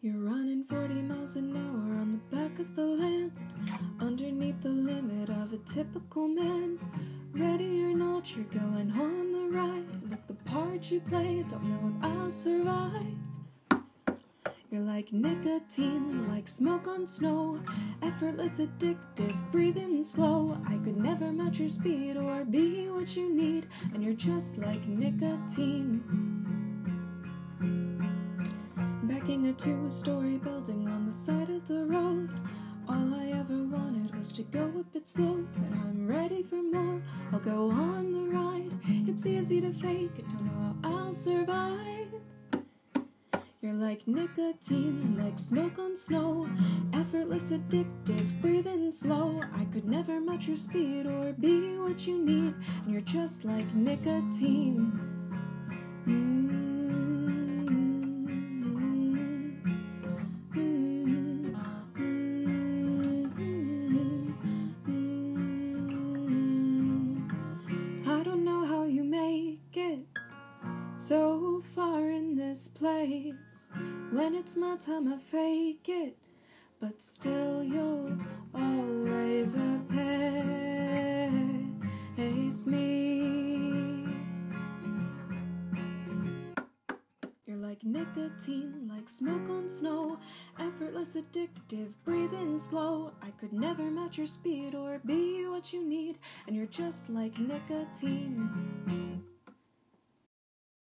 You're running 40 miles an hour on the back of the land, underneath the limit of a typical man. Ready or not, you're going on the ride. Look the part you play, don't know if I'll survive. You're like nicotine, like smoke on snow, effortless, addictive, breathing slow. I could never match your speed or be what you need, and you're just like nicotine. A two story building on the side of the road. All I ever wanted was to go a bit slow, but I'm ready for more. I'll go on the ride. It's easy to fake it, don't know how I'll survive. You're like nicotine, like smoke on snow, effortless, addictive, breathing slow. I could never match your speed or be what you need, and you're just like nicotine. So far in this place. When it's my time, I fake it, but still, you'll always pace me. You're like nicotine, like smoke on snow, effortless, addictive, breathing slow. I could never match your speed or be what you need, and you're just like nicotine.